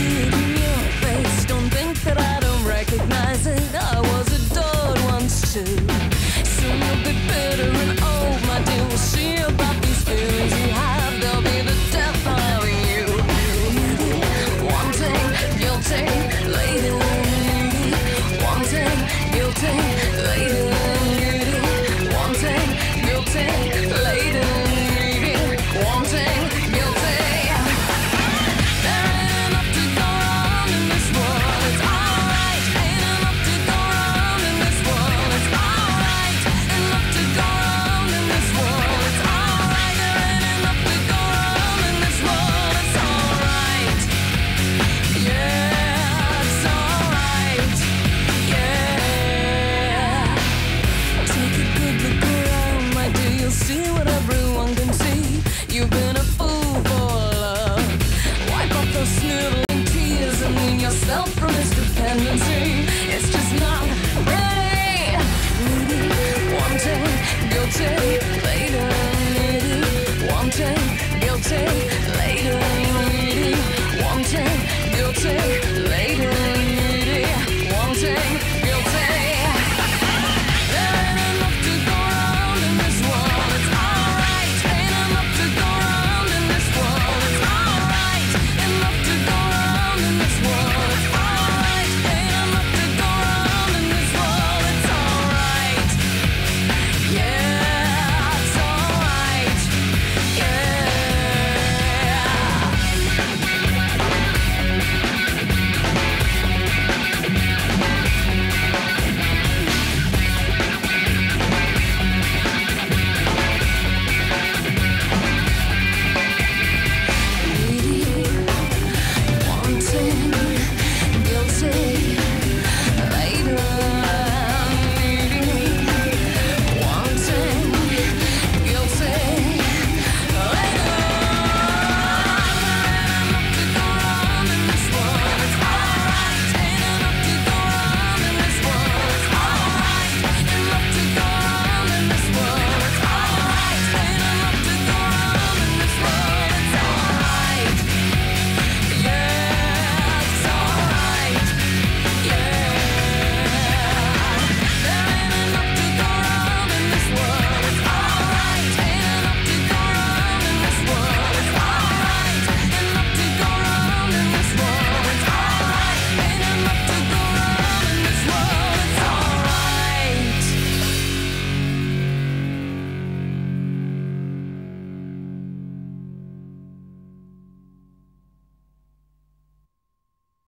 you noche.